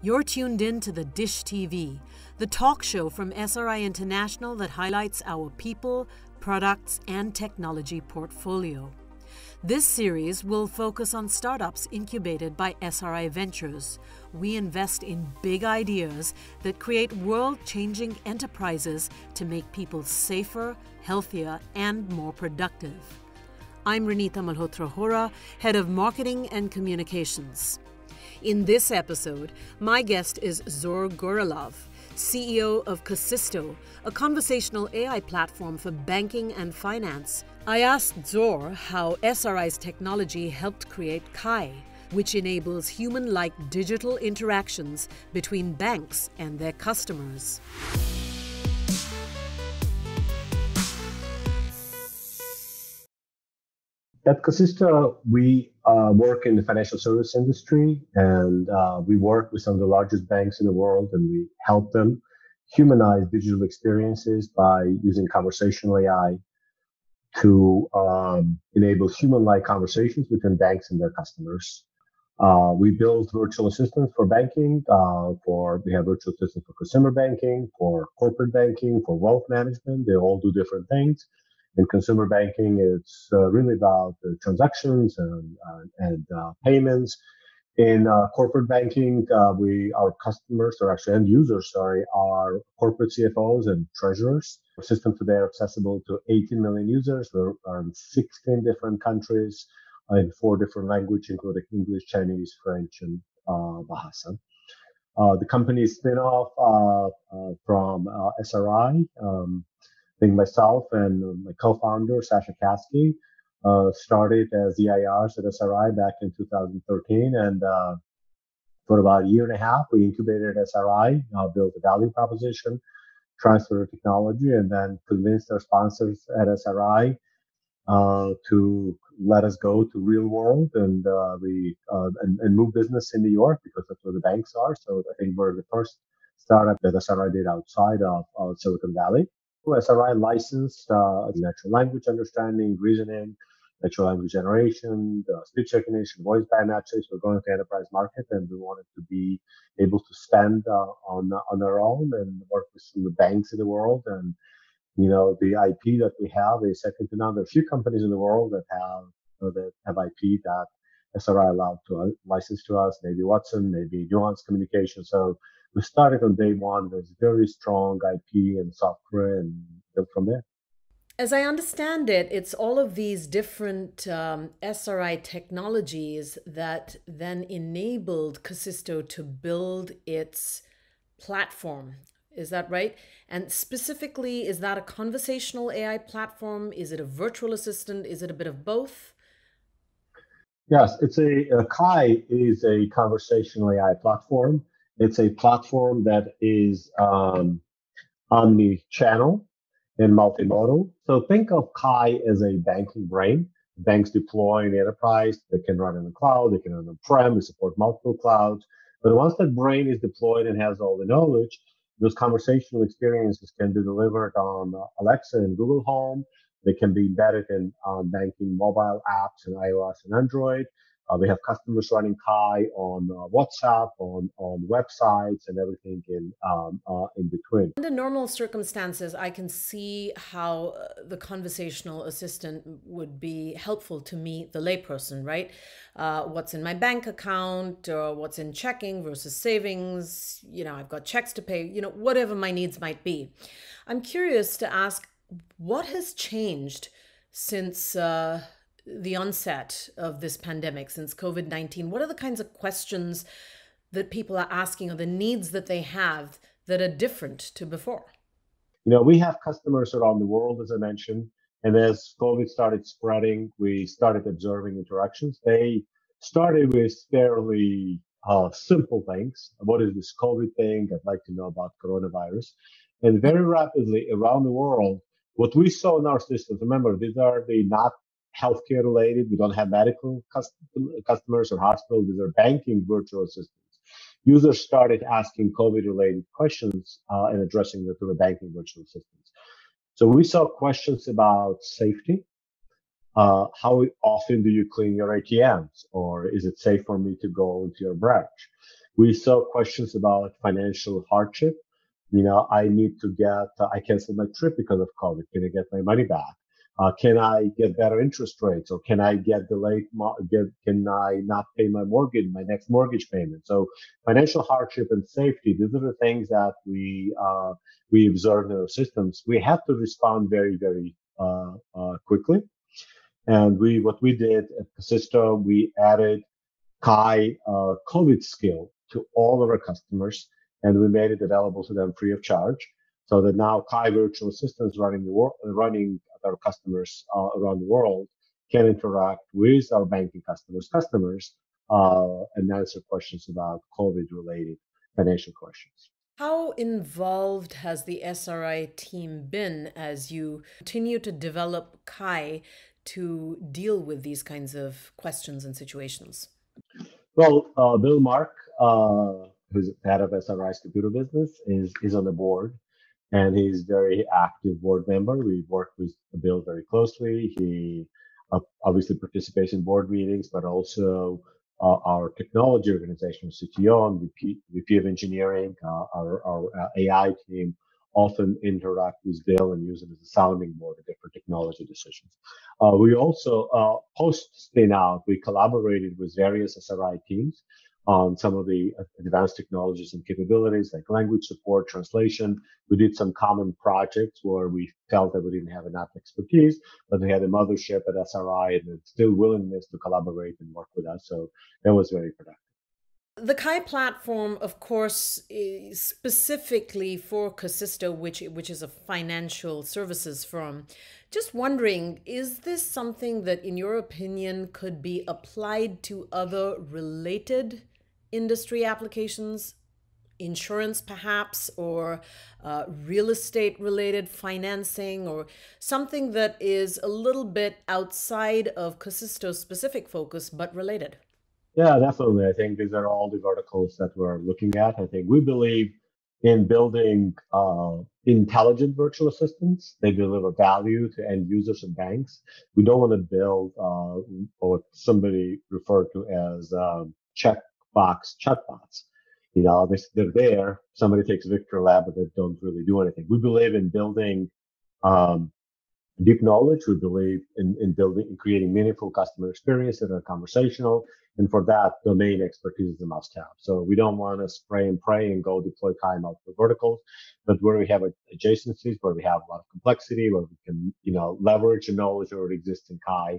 You're tuned in to the Dish TV, the talk show from SRI International that highlights our people, products, and technology portfolio. This series will focus on startups incubated by SRI Ventures. We invest in big ideas that create world changing enterprises to make people safer, healthier, and more productive. I'm Reenita Malhotra Hora, Head of Marketing and Communications. In this episode, my guest is Zor Gorelov, CEO of Kasisto, a conversational AI platform for banking and finance. I asked Zor how SRI's technology helped create Kai, which enables human like digital interactions between banks and their customers. At Kasisto, we uh, work in the financial service industry, and uh, we work with some of the largest banks in the world, and we help them humanize digital experiences by using conversational AI to um, enable human-like conversations between banks and their customers. Uh, we build virtual assistants for banking. Uh, for we have virtual assistants for consumer banking, for corporate banking, for wealth management. They all do different things in consumer banking, it's uh, really about transactions and, uh, and uh, payments. In uh, corporate banking, we our customers, or actually end users, sorry, are corporate CFOs and treasurers. Our system today are accessible to 18 million users. We're in 16 different countries in four different languages, including English, Chinese, French, and Bahasa. Uh, the company spin-off uh, uh, from SRI. Um, I think myself and my co-founder Sasha Caskey uh, started as EIRs at SRI back in 2013, and uh, for about a year and a half, we incubated SRI, uh, built a value proposition, transferred technology, and then convinced our sponsors at SRI uh, to let us go to real world and uh, we uh, and, and, move business in New York because that's where the banks are. So I think we're the first startup that SRI did outside of, of Silicon Valley. SRI licensed uh, natural language understanding, reasoning, natural language generation, speech recognition, voice biometrics. We're going to enterprise market, and we wanted to be able to stand uh, on on our own and work with some of the banks in the world. And you know, the IP that we have is second to none. There are a few companies in the world that have uh, that have IP that SRI allowed to uh, license to us. Maybe Watson, maybe Nuance Communication. So we started on day one with very strong IP and software and built from there. As I understand it, it's all of these different um, SRI technologies that then enabled Kasisto to build its platform. Is that right? And specifically, is that a conversational AI platform? Is it a virtual assistant? Is it a bit of both? Yes, it's a, a Kai is a conversational AI platform. It's a platform that is um, omni-channel and multimodal. So think of Kai as a banking brain. Banks deploy in the enterprise. They can run in the cloud. They can run on-prem. They support multiple clouds. But once that brain is deployed and has all the knowledge, those conversational experiences can be delivered on Alexa and Google Home. They can be embedded in um, banking mobile apps and iOS and Android. Uh, we have customers running Kai on uh, WhatsApp, on on websites, and everything in um, uh, in between. Under normal circumstances, I can see how uh, the conversational assistant would be helpful to me, the layperson. Right? Uh, what's in my bank account, or what's in checking versus savings? You know, I've got checks to pay. You know, whatever my needs might be. I'm curious to ask, what has changed since? Uh, the onset of this pandemic, since COVID 19? What are the kinds of questions that people are asking or the needs that they have that are different to before? You know, we have customers around the world, as I mentioned. And as COVID started spreading, we started observing interactions. They started with fairly uh, simple things. What is this COVID thing? I'd like to know about coronavirus. And very rapidly around the world, what we saw in our systems, remember, these are the not healthcare related. We don't have medical customers or hospitals. These are banking virtual assistants. Users started asking COVID related questions uh, and addressing them through the banking virtual assistants. So we saw questions about safety. Uh, how often do you clean your ATMs? Or is it safe for me to go into your branch? We saw questions about financial hardship. You know, I need to get, uh, I canceled my trip because of COVID. Can I get my money back? Uh, can I get better interest rates or can I get delayed, get, can I not pay my mortgage, my next mortgage payment? So financial hardship and safety, these are the things that we, uh, we observe in our systems. We have to respond very, very, uh, uh quickly. And we, what we did at Kasisto, we added Kai uh, COVID skill to all of our customers and we made it available to them free of charge so that now Kai virtual assistants running the wor- running our customers uh, around the world can interact with our banking customers, customers, uh, and answer questions about COVID related financial questions. How involved has the SRI team been as you continue to develop Kai to deal with these kinds of questions and situations? Well, uh, Bill Mark, uh, who's head of SRI's computer business, is, is on the board and he's very active board member. We work with Bill very closely. He uh, obviously participates in board meetings, but also uh, our technology organization, CTO and VP, VP of engineering, uh, our, our uh, AI team often interact with Bill and use it as a sounding board for different technology decisions. Uh, we also, uh, post spin out, we collaborated with various SRI teams on some of the advanced technologies and capabilities like language support, translation. We did some common projects where we felt that we didn't have enough expertise, but we had a mothership at SRI and still willingness to collaborate and work with us. So that was very productive. The Kai platform, of course, specifically for Kasisto, which which is a financial services firm. Just wondering, is this something that, in your opinion, could be applied to other related industry applications, insurance perhaps, or uh, real estate related financing, or something that is a little bit outside of Kasisto's specific focus but related? Yeah, definitely. I think these are all the verticals that we're looking at. I think we believe in building uh, intelligent virtual assistants. They deliver value to end users and banks. We don't want to build uh, what somebody referred to as um, check box chatbots. You know, they, they're there. Somebody takes Victor Lab, but they don't really do anything. We believe in building um, deep knowledge. We believe in, in building and creating meaningful customer experiences that are conversational. And for that, domain expertise is a must have. So we don't want to spray and pray and go deploy Kai multiple verticals, but where we have adjacencies, where we have a lot of complexity, where we can, you know, leverage the knowledge already exists in Kai,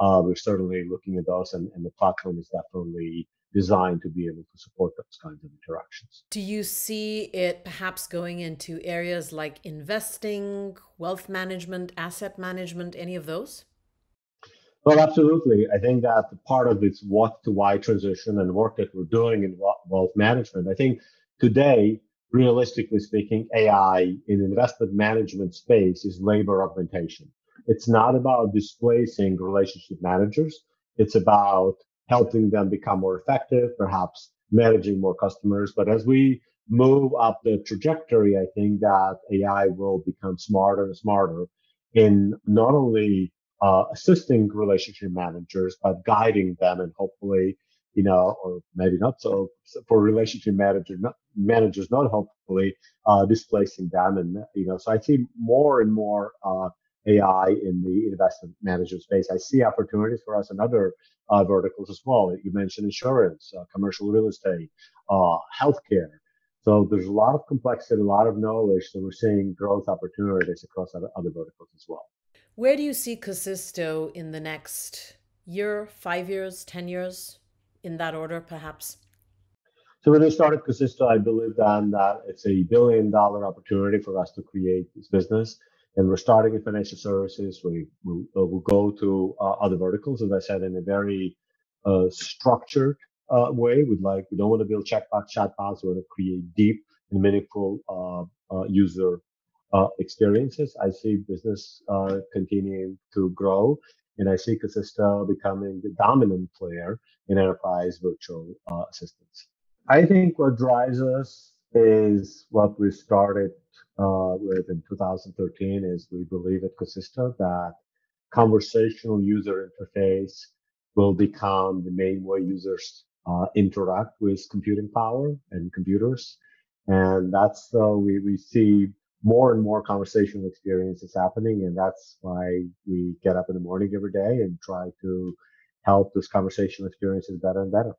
uh, we're certainly looking at those and, and the platform is definitely designed to be able to support those kinds of interactions. Do you see it perhaps going into areas like investing, wealth management, asset management, any of those? Well, absolutely. I think that part of this what to why transition and work that we're doing in wealth management, I think today, realistically speaking, AI in investment management space is labor augmentation. It's not about displacing relationship managers. It's about helping them become more effective, perhaps managing more customers. But as we move up the trajectory, I think that AI will become smarter and smarter in not only uh, assisting relationship managers, but guiding them and hopefully, you know, or maybe not so for relationship manager, not, managers, not hopefully uh, displacing them. And, you know, so I see more and more uh, AI in the investment management space. I see opportunities for us in other uh, verticals as well. You mentioned insurance, uh, commercial real estate, uh, healthcare. So there's a lot of complexity, a lot of knowledge. So we're seeing growth opportunities across other, other verticals as well. Where do you see Kasisto in the next year, five years, 10 years, in that order, perhaps? So when we started Kasisto, I believe then that it's a billion dollar opportunity for us to create this business and we're starting in financial services. We will we'll go to uh, other verticals, as I said, in a very uh, structured uh, way. We'd like we don't want to build checkbox chatbots. We want to create deep and meaningful uh, uh, user uh, experiences. I see business continuing to grow, and I see Kasisto becoming the dominant player in enterprise virtual assistants. I think what drives us is what we started uh, with in 2013 is we believe at Kasisto that conversational user interface will become the main way users uh, interact with computing power and computers. And that's uh, we we see more and more conversational experiences happening, and that's why we get up in the morning every day and try to help those conversational experiences better and better.